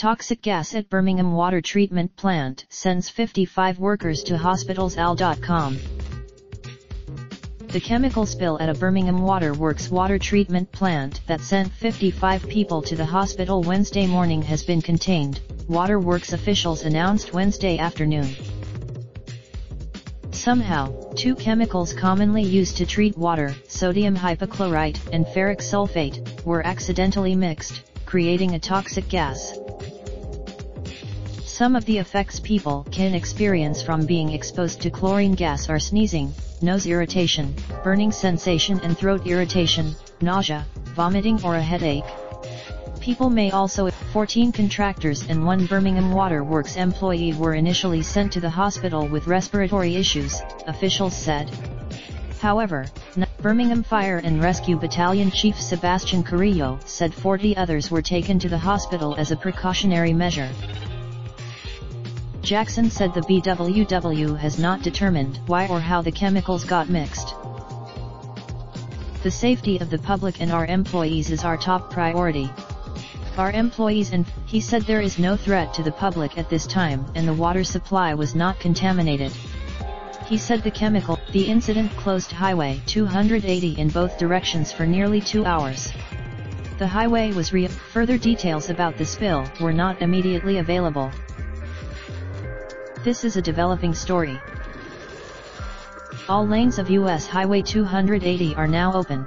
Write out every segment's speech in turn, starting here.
Toxic gas at Birmingham Water Treatment Plant sends 55 workers to hospitals al.com. The chemical spill at a Birmingham Water Works water treatment plant that sent 55 people to the hospital Wednesday morning has been contained, Water Works officials announced Wednesday afternoon. Somehow, two chemicals commonly used to treat water, sodium hypochlorite and ferric sulfate, were accidentally mixed, creating a toxic gas. Some of the effects people can experience from being exposed to chlorine gas are sneezing, nose irritation, burning sensation and throat irritation, nausea, vomiting or a headache. People may also 14 contractors and one Birmingham Waterworks employee were initially sent to the hospital with respiratory issues, officials said. However, Birmingham Fire and Rescue Battalion Chief Sebastian Carrillo said 40 others were taken to the hospital as a precautionary measure. Jackson said the BWW has not determined why or how the chemicals got mixed. The safety of the public and our employees is our top priority. Our employees and, he said there is no threat to the public at this time and the water supply was not contaminated. He said the chemical, the incident closed Highway 280 in both directions for nearly two hours. The highway was re- further details about the spill were not immediately available. This is a developing story. All lanes of US Highway 280 are now open.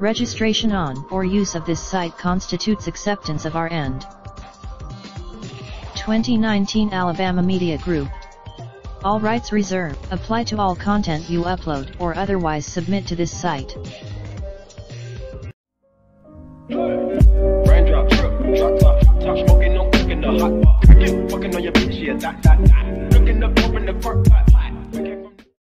Registration on or use of this site constitutes acceptance of our end. 2019 Alabama Media Group All rights reserved apply to all content you upload or otherwise submit to this site. That, that. Looking up, open the park, pot, pot.